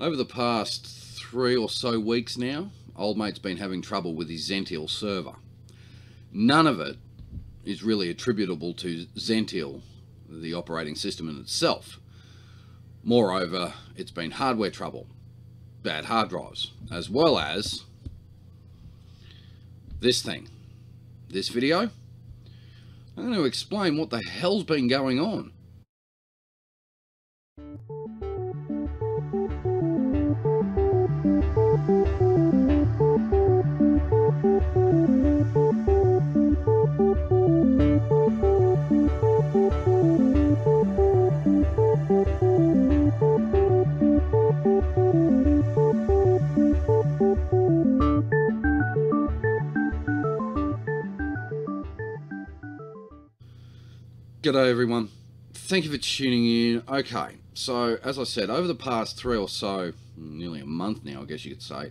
Over the past three or so weeks now, old mate's been having trouble with his Zentyal server. None of it is really attributable to Zentyal, the operating system in itself. Moreover, it's been hardware trouble, bad hard drives, as well as this thing. This video, I'm going to explain what the hell's been going on. Everyone. Thank you for tuning in. Okay, so as I said, over the past three or so, nearly a month now, I guess you could say,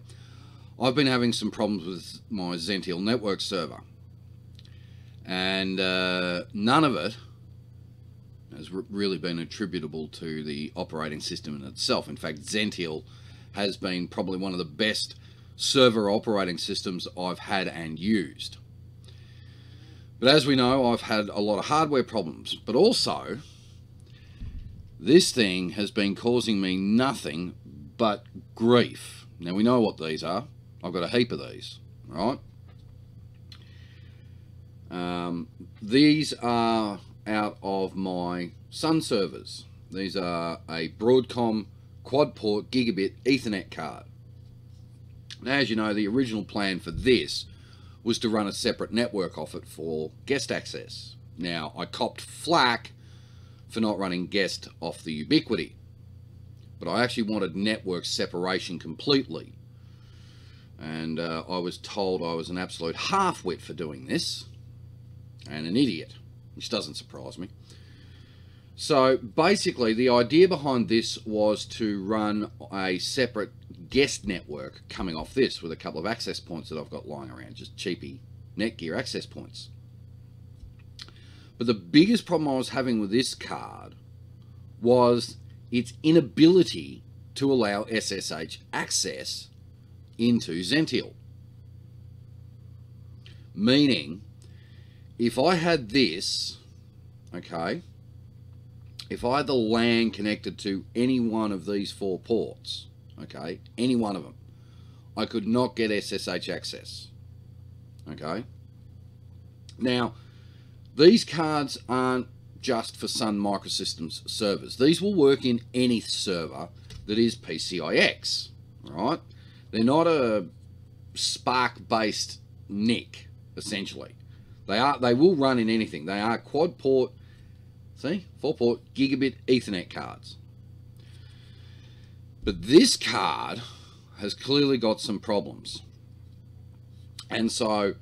I've been having some problems with my Zentyal network server. And uh, none of it has really been attributable to the operating system in itself. In fact, Zentyal has been probably one of the best server operating systems I've had and used. But as we know, I've had a lot of hardware problems, but also this thing has been causing me nothing but grief. Now we know what these are. I've got a heap of these, right? Um, these are out of my Sun servers. These are a Broadcom quad port gigabit Ethernet card. Now, as you know, the original plan for this was to run a separate network off it for guest access. Now, I copped flack for not running guest off the Ubiquiti, but I actually wanted network separation completely. And uh, I was told I was an absolute half-wit for doing this, and an idiot, which doesn't surprise me. So basically, the idea behind this was to run a separate guest network coming off this with a couple of access points that I've got lying around, just cheapy Netgear access points. But the biggest problem I was having with this card was its inability to allow SSH access into Zentyal. Meaning, if I had this, okay, if I had the LAN connected to any one of these four ports, okay, any one of them, I could not get SSH access, okay. Now, these cards aren't just for Sun Microsystems servers. These will work in any server that is PCIX, right? They're not a SPARC-based NIC, essentially. They are. They will run in anything. They are quad port, see, four port gigabit Ethernet cards. But this card has clearly got some problems. And so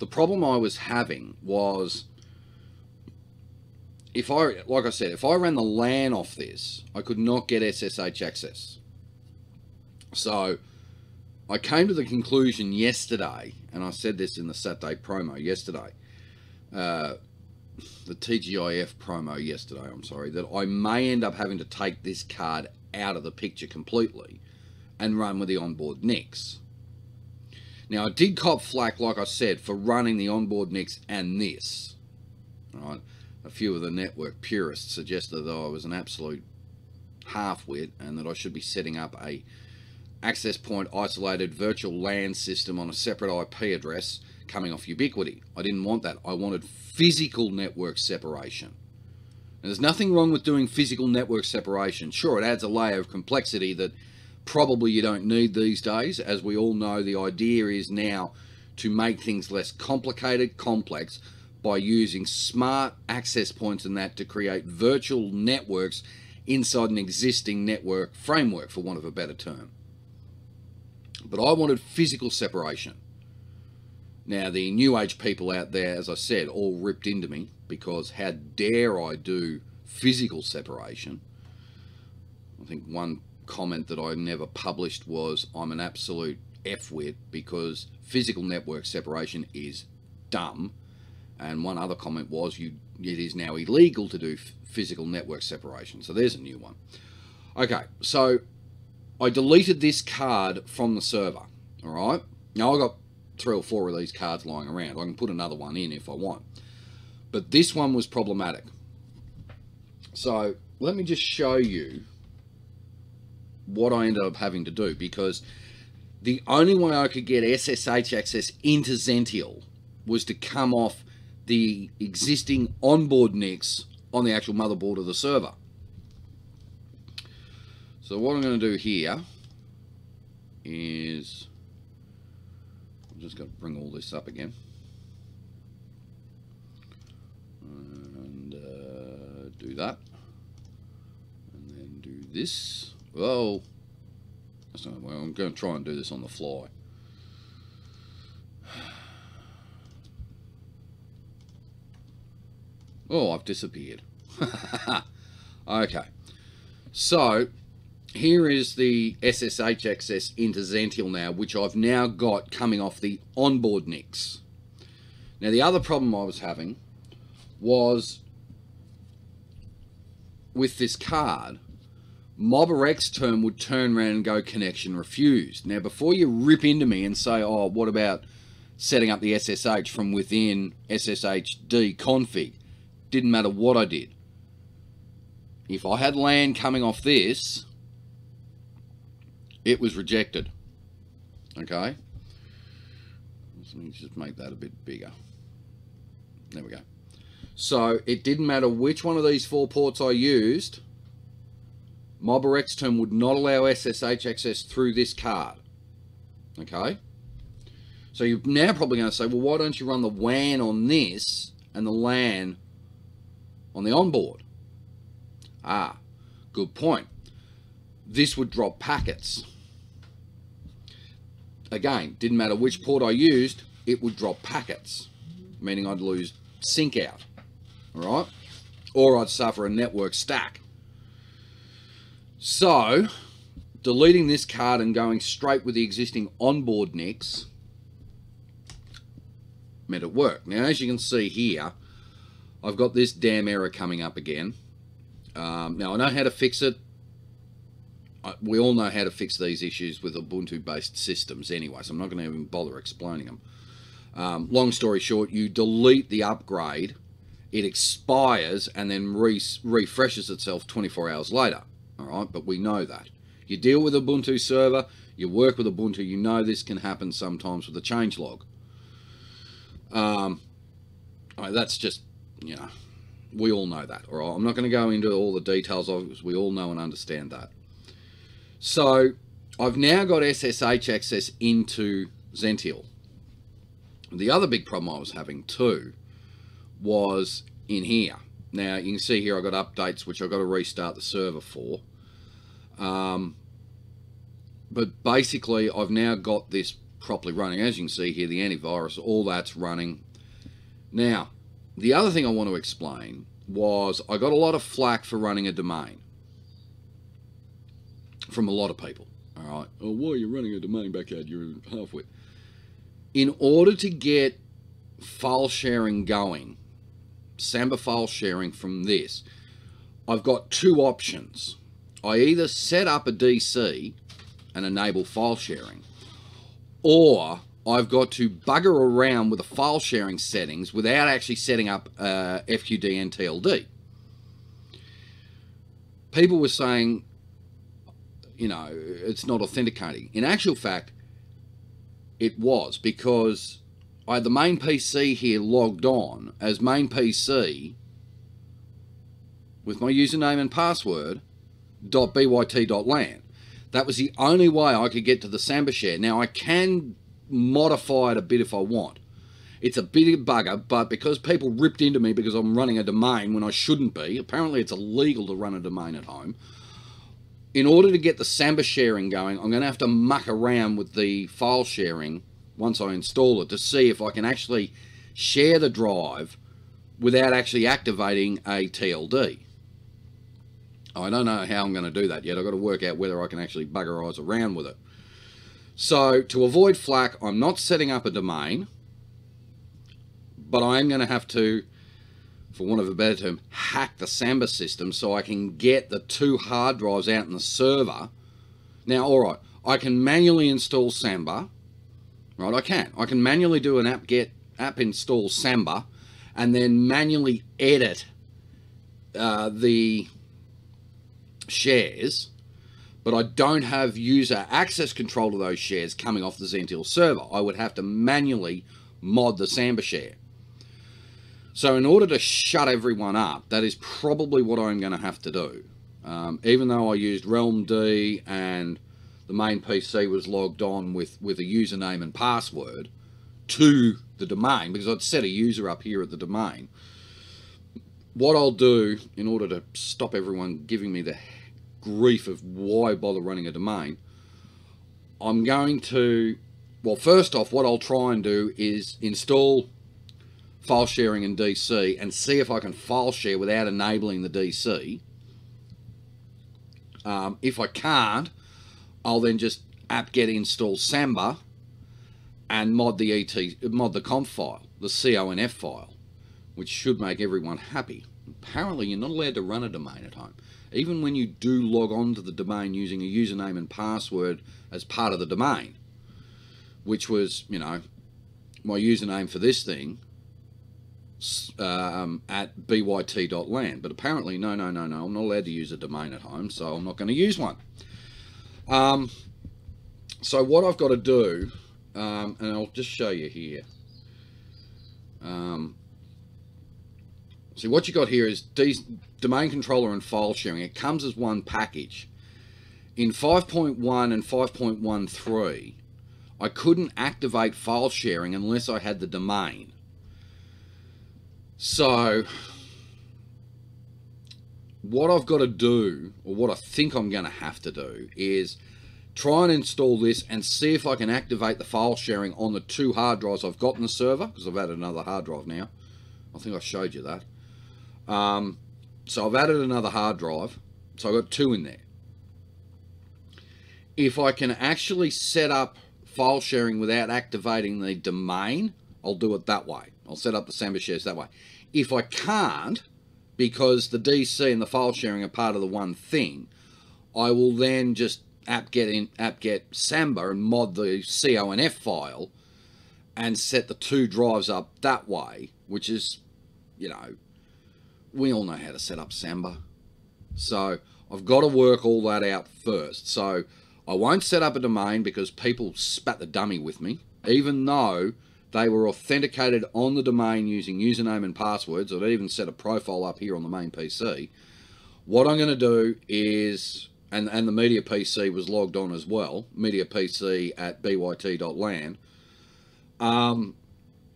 the problem I was having was if I, like I said, if I ran the LAN off this, I could not get SSH access. So I came to the conclusion yesterday, and I said this in the Saturday promo yesterday, uh, the TGIF promo yesterday, I'm sorry, that I may end up having to take this card out of the picture completely and run with the onboard NICs. Now, I did cop flack, like I said, for running the onboard NICs and this. Right? A few of the network purists suggested that I was an absolute half-wit and that I should be setting up a access point isolated virtual LAN system on a separate IP address coming off Ubiquiti. I didn't want that. I wanted physical network separation. There's nothing wrong with doing physical network separation. Sure, it adds a layer of complexity that probably you don't need these days. As we all know, the idea is now to make things less complicated, complex, by using smart access points and that to create virtual networks inside an existing network framework, for want of a better term. But I wanted physical separation. Now, the new age people out there, as I said, all ripped into me because how dare I do physical separation? I think one comment that I never published was I'm an absolute F-wit because physical network separation is dumb. And one other comment was you it is now illegal to do physical network separation. So there's a new one. Okay, so I deleted this card from the server. All right. Now I've got three or four of these cards lying around. I can put another one in if I want. But this one was problematic. So let me just show you what I ended up having to do because the only way I could get SSH access into Zentyal was to come off the existing onboard NICs on the actual motherboard of the server. So what I'm going to do here is I'm just going to bring all this up again. And uh, do that. And then do this. Oh, that's not well. I'm going to try and do this on the fly. Oh, I've disappeared. okay. So, here is the SSH access into Zentyal now, which I've now got coming off the onboard NICs. Now, the other problem I was having was with this card, Mob MobaXterm would turn around and go connection refused. Now, before you rip into me and say, oh, what about setting up the SSH from within SSHD config? Didn't matter what I did. If I had LAN coming off this, it was rejected. Okay? Let me just make that a bit bigger. There we go. So it didn't matter which one of these four ports I used, MobaXterm would not allow SSH access through this card. Okay? So you're now probably going to say, well, why don't you run the WAN on this and the LAN on the onboard? Ah, good point. This would drop packets. Again, didn't matter which port I used, it would drop packets, meaning I'd lose sync out, right? Or I'd suffer a network stack. So, deleting this card and going straight with the existing onboard NICs meant it work. Now, as you can see here, I've got this damn error coming up again. Um, now, I know how to fix it. We all know how to fix these issues with Ubuntu-based systems anyway, so I'm not going to even bother explaining them. Um, long story short, you delete the upgrade, it expires, and then re refreshes itself 24 hours later all right? But we know that. You deal with Ubuntu server, you work with Ubuntu, you know this can happen sometimes with a change log. Um, that's just, you know, we all know that, all right? I'm not going to go into all the details of it because we all know and understand that. So I've now got SSH access into Zentyal. The other big problem I was having too was in here. Now you can see here I've got updates which I've got to restart the server for. Um, but basically I've now got this properly running. As you can see here, the antivirus, all that's running. Now, the other thing I want to explain was I got a lot of flack for running a domain from a lot of people. All right. Oh, why are you running a domain back out? You're halfway. In order to get file sharing going, Samba file sharing from this, I've got two options. I either set up a DC and enable file sharing, or I've got to bugger around with the file sharing settings without actually setting up uh, FQDN TLD. People were saying, you know, it's not authenticating. In actual fact, it was because I had the main PC here logged on as main PC with my username and password .byt.lan. That was the only way I could get to the Samba share. Now I can modify it a bit if I want. It's a bit of a bugger, but because people ripped into me because I'm running a domain when I shouldn't be, apparently it's illegal to run a domain at home. In order to get the Samba sharing going, I'm going to have to muck around with the file sharing once I install it to see if I can actually share the drive without actually activating a TLD. I don't know how I'm going to do that yet. I've got to work out whether I can actually bugger eyes around with it. So to avoid flack, I'm not setting up a domain, but I am going to have to, for want of a better term, hack the Samba system so I can get the two hard drives out in the server Now, all right, I can manually install Samba. Right, I can. I can manually do an apt-get app install Samba, and then manually edit uh, the shares, but I don't have user access control to those shares coming off the Zentyal server. I would have to manually mod the Samba share. So in order to shut everyone up, that is probably what I'm going to have to do. Um, even though I used realmd and the main PC was logged on with, with a username and password to the domain, because I'd set a user up here at the domain, what I'll do in order to stop everyone giving me the grief of why bother running a domain, I'm going to, well, first off, what I'll try and do is install file sharing in DC and see if I can file share without enabling the DC. Um, if I can't, I'll then just apt-get install Samba and mod the ET, mod the conf file, the CONF file which should make everyone happy. Apparently, you're not allowed to run a domain at home. Even when you do log on to the domain using a username and password as part of the domain, which was, you know, my username for this thing um, at byt.land. But apparently, no, no, no, no, I'm not allowed to use a domain at home, so I'm not going to use one. Um, so what I've got to do, um, and I'll just show you here. Um, See, what you got here is domain controller and file sharing. It comes as one package. In 5.1 and 5.13, I couldn't activate file sharing unless I had the domain. So, what I've got to do, or what I think I'm going to have to do, is try and install this and see if I can activate the file sharing on the two hard drives I've got in the server, because I've added another hard drive now. I think I showed you that. Um, so I've added another hard drive. So I've got two in there. If I can actually set up file sharing without activating the domain, I'll do it that way. I'll set up the Samba shares that way. If I can't, because the DC and the file sharing are part of the one thing, I will then just apt-get in apt-get Samba and mod the CONF file and set the two drives up that way, which is, you know, we all know how to set up Samba. So I've got to work all that out first. So I won't set up a domain because people spat the dummy with me, even though they were authenticated on the domain using username and passwords. I'd even set a profile up here on the main PC. What I'm going to do is, and, and the media PC was logged on as well, media PC at byt.land. Um,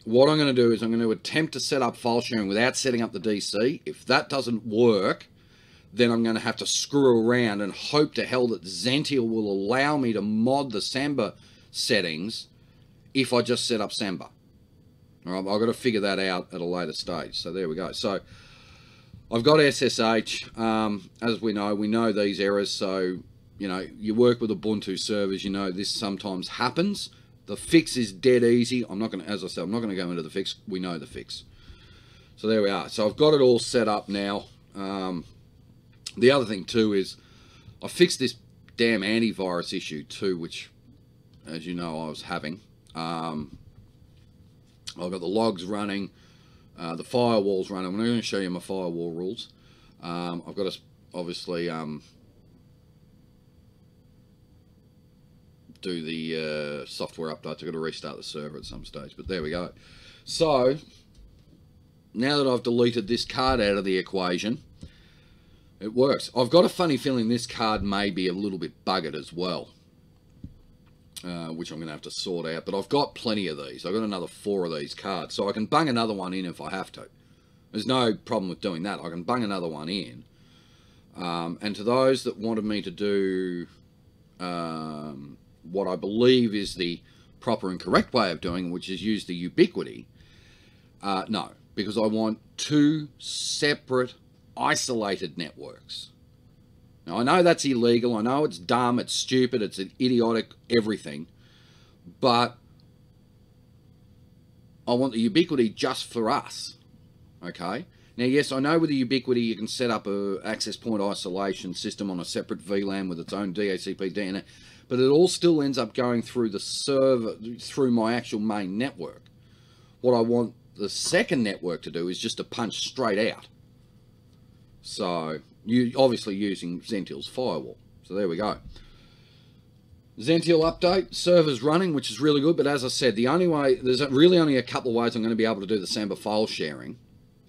what I'm going to do is I'm going to attempt to set up file sharing without setting up the DC. If that doesn't work, then I'm going to have to screw around and hope to hell that Zentyal will allow me to mod the Samba settings if I just set up Samba. All right, I've got to figure that out at a later stage. So there we go. So I've got SSH. Um, as we know, we know these errors. So, you know, you work with Ubuntu servers, you know this sometimes happens. The fix is dead easy. I'm not going to, as I said, I'm not going to go into the fix. We know the fix. So there we are. So I've got it all set up now. Um, the other thing too is I fixed this damn antivirus issue too, which, as you know, I was having. Um, I've got the logs running, uh, the firewalls running. I'm going to show you my firewall rules. Um, I've got to obviously um, do the uh, software updates. I've got to restart the server at some stage, but there we go. So, now that I've deleted this card out of the equation, it works. I've got a funny feeling this card may be a little bit buggered as well, uh, which I'm going to have to sort out. But I've got plenty of these. I've got another four of these cards, so I can bung another one in if I have to. There's no problem with doing that. I can bung another one in. Um, and to those that wanted me to do um, what I believe is the proper and correct way of doing, which is use the Ubiquiti, Uh, no, because I want two separate, isolated networks. Now, I know that's illegal. I know it's dumb, it's stupid, it's an idiotic everything. But I want the Ubiquiti just for us. Okay? Now, yes, I know with the Ubiquiti you can set up a access point isolation system on a separate VLAN with its own DHCP DNS, but it all still ends up going through the server, through my actual main network. What I want the second network to do is just to punch straight out. So, you obviously using Zentyal's firewall. So there we go. Zentyal update, server's running, which is really good, but as I said, the only way, there's really only a couple of ways I'm going to be able to do the Samba file sharing.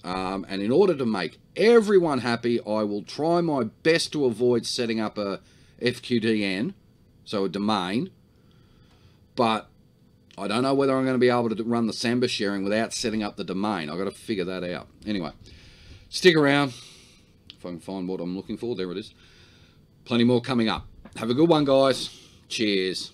Um, and in order to make everyone happy, I will try my best to avoid setting up a FQDN, so a domain. But I don't know whether I'm going to be able to run the Samba sharing without setting up the domain. I've got to figure that out. Anyway, stick around. If I can find what I'm looking for, there it is. Plenty more coming up. Have a good one, guys. Cheers.